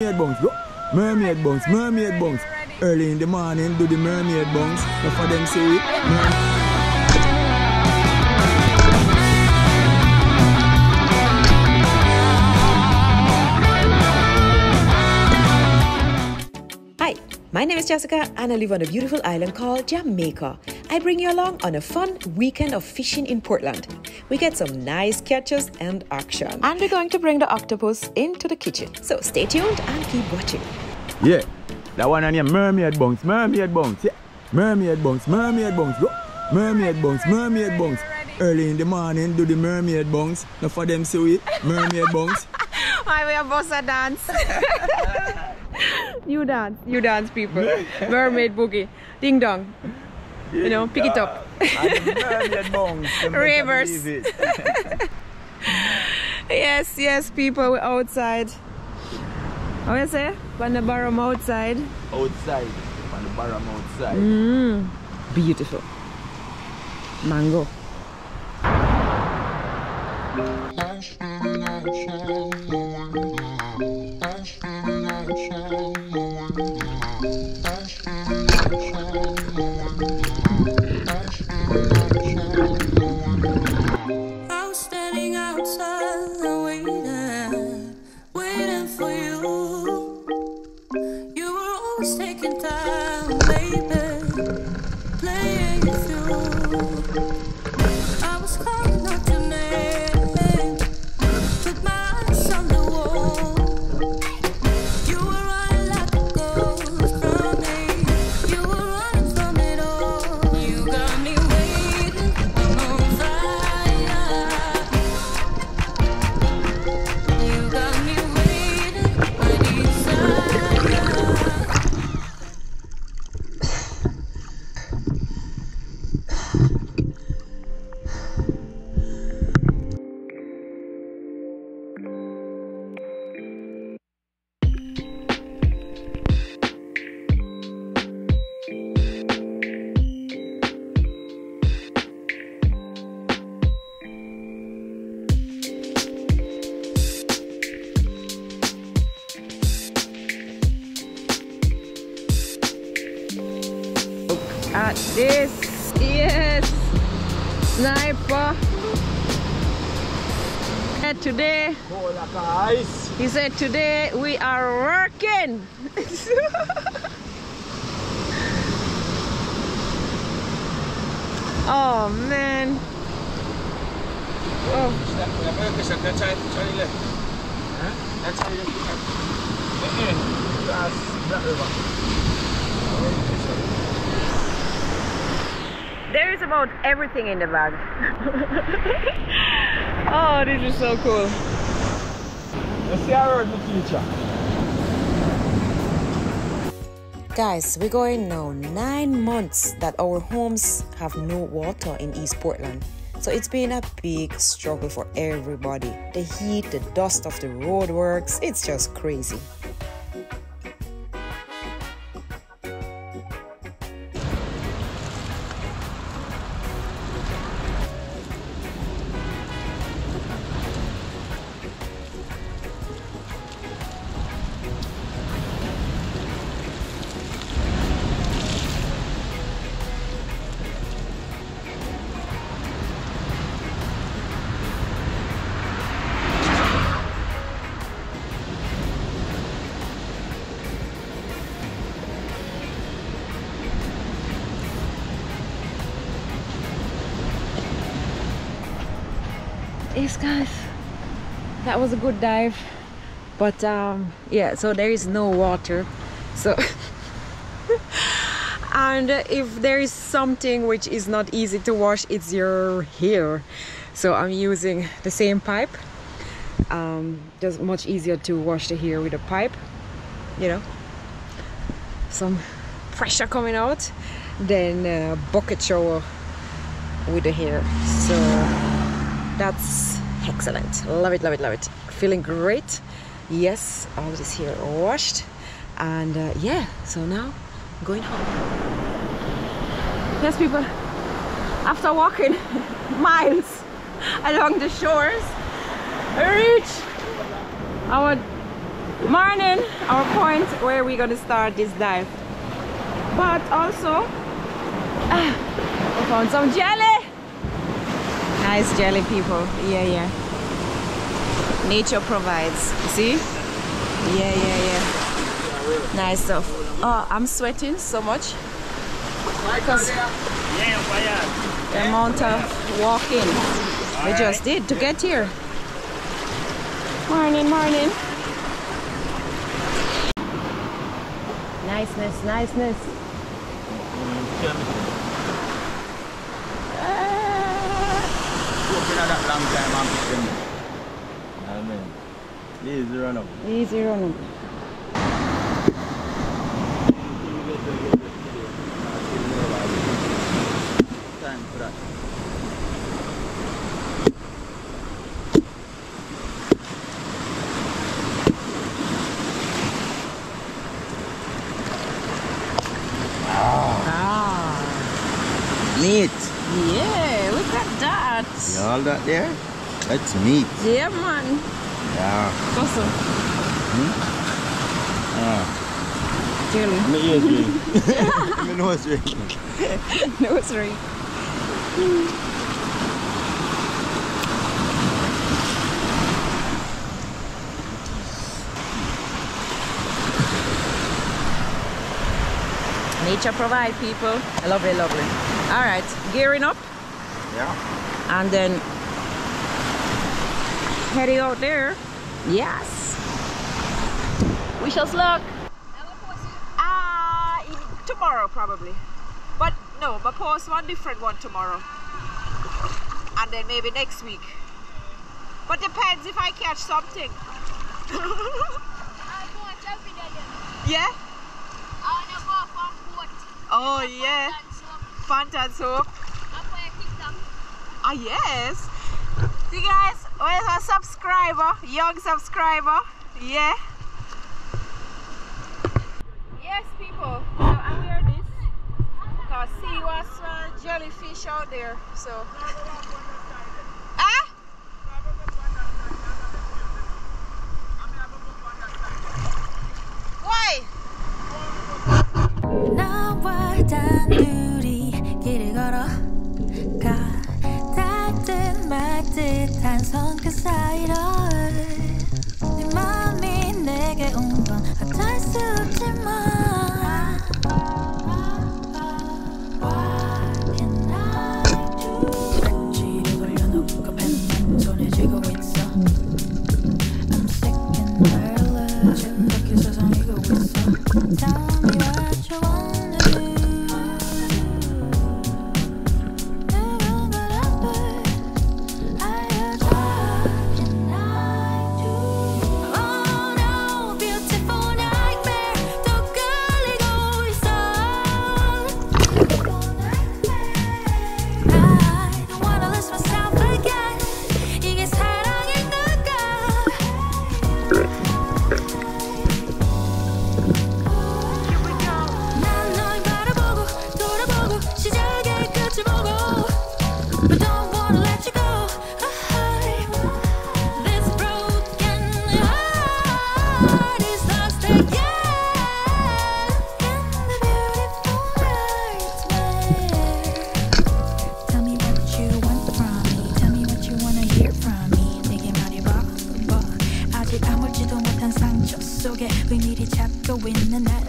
mermaid bounce. Look, mermaid bounce, mermaid bounce. Early in the morning, do the mermaid bounce. Now for them say it. My name is Jessica and I live on a beautiful island called Jamaica. I bring you along on a fun weekend of fishing in Portland. We get some nice catches and action. And we're going to bring the octopus into the kitchen. So stay tuned and keep watching. Yeah, that one on your mermaid bounce, mermaid bounce. Yeah, mermaid bounce, mermaid bounce. Look, mermaid bounce, mermaid bounce. Early in the morning, do the mermaid bounce. Now for them say it. Mermaid bounce. Why we are bossa dance? you dance, you dance, people. Mermaid boogie, ding dong. You know, pick it up. And the mermaid bounce. you Reverse. it. Yes, yes, people, we're outside. How you say? On the outside. outside, on the outside. Mm. Beautiful. Mango. Música Oh, At this, yes, sniper. And today, Oh, like ice. he said today we are working. oh man. Oh, there is about everything in the bag. oh, this is so cool. Let's see our road in the future. Guys, we're going now nine months that our homes have no water in East Portland. So it's been a big struggle for everybody. The heat, the dust of the roadworks, it's just crazy. Yes, guys, that was a good dive. But um, yeah, so there is no water. So, and if there is something which is not easy to wash, it's your hair. So I'm using the same pipe. Um, just much easier to wash the hair with a pipe, you know. Some pressure coming out, then uh, bucket shower with the hair. So that's excellent. Love it, love it, love it. Feeling great. Yes, all this here washed. And uh, yeah, so now going home. Yes, people, after walking miles along the shores, I reach our Morning, our point where we're gonna start this dive. But also, ah, we found some jelly. Nice jelly, people. Yeah, yeah. Nature provides. See? Yeah, yeah, yeah. Nice stuff. Oh, I'm sweating so much because the amount of walking we just did to get here. Morning, morning. Niceness, niceness. Mm-hmm. That long time I'm fixing it. Amen. Easy run up. Easy run. Time for that. Ah. Meat. Yeah, look at that. See all that there? That's meat. Yeah, man. Yeah. Awesome. Ah. Jelly. My ears ring. My nose ring. no, it's. Nature provide people. Lovely, lovely. All right, gearing up Yeah. and then heading out there. Yes. We shall slug. Ah, in- tomorrow probably. But no, but post one different one tomorrow. And then maybe next week. But depends if I catch something. yeah? Oh yeah. Fanta and soap. Ah yes. See guys, where's a subscriber? Young subscriber. Yeah. Yes people. So I'm wear this. Cause see what's uh, jellyfish out there. So 단선 그 사이로 속에 의미를 찾고 있는 날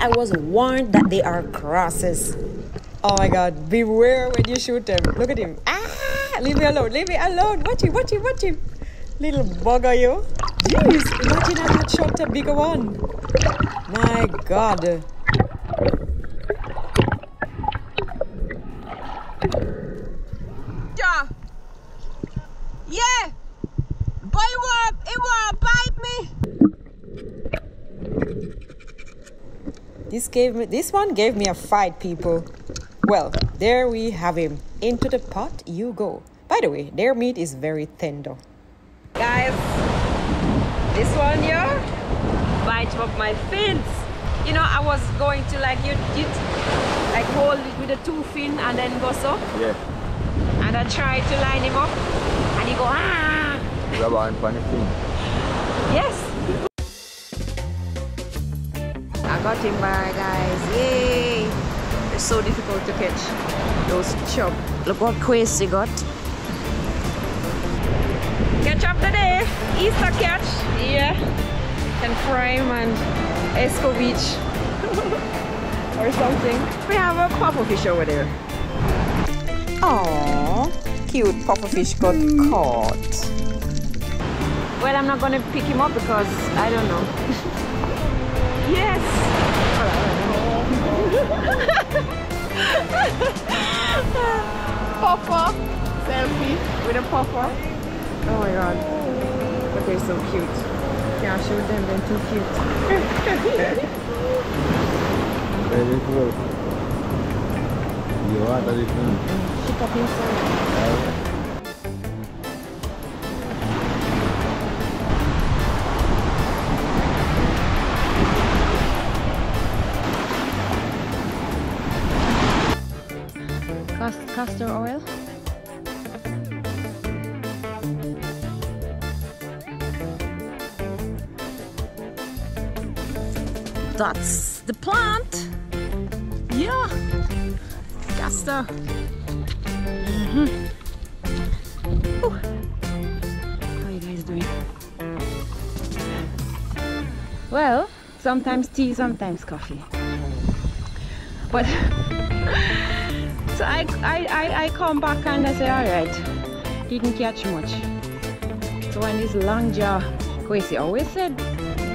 I was warned that they are crosses. Oh my god, beware when you shoot them. Look at him. Ah! Leave me alone, leave me alone. Watch him, watch him, watch him. Little bugger, you. Jeez, imagine I had shot a bigger one. My god. Yeah. Yeah. Boy, it want, it want bite me. This gave me this one gave me a fight, people. Well, there we have him. Into the pot you go. By the way, their meat is very tender. Guys, this one here bite up my fins. You know, I was going to like you, you like hold it with the two fin and then go so, Yeah. and I tried to line him up, and he go ah. Grab on for the thing. Yes. Him by guys. Yay! It's so difficult to catch those chub. Look what quiz he got. Catch up today. Easter catch. Yeah. Can fry him and escovitch or something. We have a pufferfish over there. oh cute pufferfish got caught. Well, I'm not gonna pick him up because I don't know. yes. Papa selfie with a papa. Oh my god, but they're so cute. Can't show them, they're too cute. Very cool. You want the thing? She Cast, castor oil. That's the plant. Yeah. Castor. Mm -hmm. How you guys doing? Well, sometimes tea, sometimes coffee. But I, I, I, I come back and I say, all right, didn't catch much. So when this long jaw, Kwesi always said,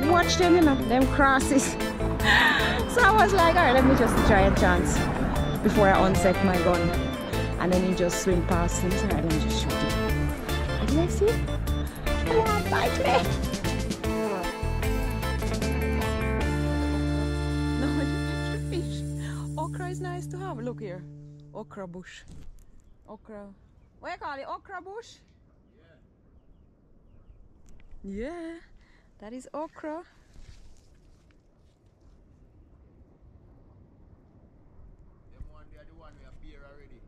watch them, you know, them crosses. so I was like, all right, let me just try a chance before I unset my gun. And then he just swim past him, so I don't just shoot him. And did I see? Come on, bite me. Okra bush. Okra. What do you call it? Okra bush? Yeah. Yeah. That is okra. Them one they are the one we have beer already.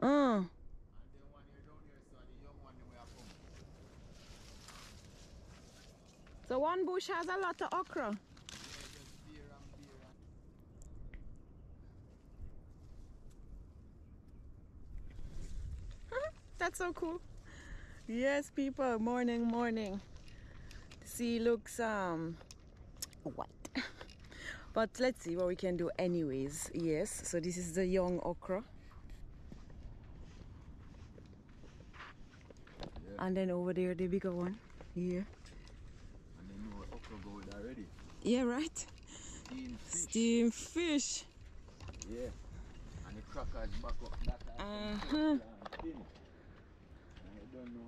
Mm. And then one here down here, so the young one we have come. So one bush has a lot of okra. Just beer and beer and That's so cool. Yes, people. Morning, morning. The sea looks um white. but let's see what we can do anyways. Yes, so this is the young okra. And then over there the bigger one. Yeah. and they know okra gold already. Yeah, right? Steam fish. Steam fish. Yeah. And the crackers back up that Uh-huh. planting. Don't know.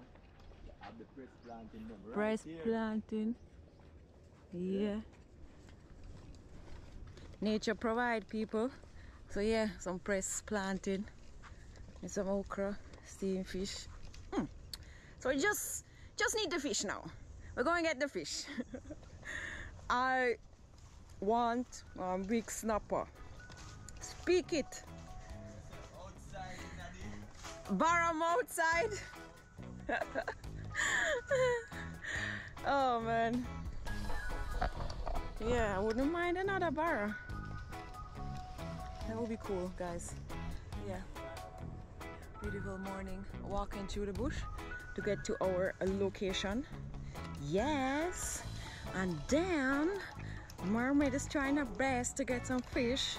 Have the press planting them right Breast here. planting. Yeah. Nature provide people. So yeah, some press planting and some okra, steam fish. Hmm. So we just just need the fish now. We're going to get the fish. I want a big snapper. Speak it. Bar outside. oh man. Yeah, I wouldn't mind another bar. That would be cool, guys. Yeah. Beautiful morning. Walking through the bush to get to our location. Yes. And then Mermaid is trying her best to get some fish.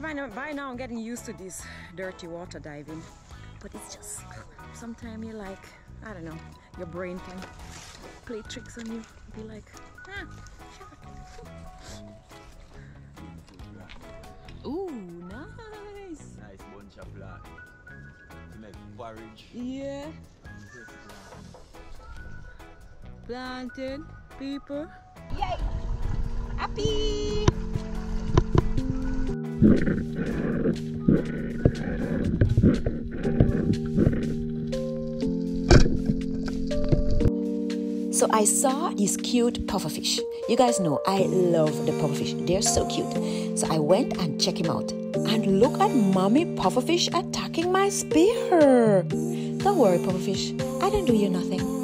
By now, by now I'm getting used to this dirty water diving, but it's just sometimes you like, I don't know, your brain can play tricks on you. Be like, ah, Ooh, nice. Nice bunch of black. To make porridge. Yeah. Planted people. Yay! Happy! So I saw this cute pufferfish. You guys know I love the pufferfish. They're so cute. So I went and checked him out. And look at mommy pufferfish attacking my spear. Don't worry, pufferfish. I don't do you nothing.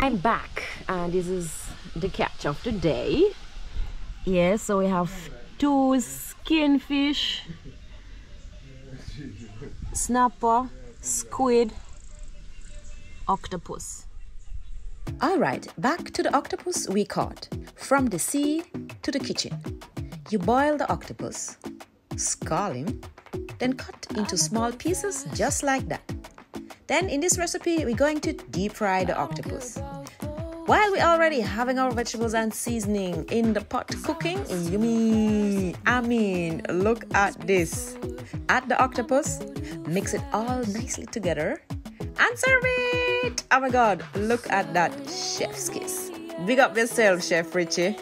I'm back and this is the catch of the day. Yes, so we have two skinfish, snapper, squid, octopus. All right, back to the octopus we caught. From the sea to the kitchen. You boil the octopus, scald him, then cut into small pieces just like that. Then in this recipe, we're going to deep fry the octopus. While we're already having our vegetables and seasoning in the pot cooking, yummy! I mean, look at this. Add the octopus, mix it all nicely together, and serve it! Oh my god, look at that chef's kiss. Big up yourself, Chef Richie.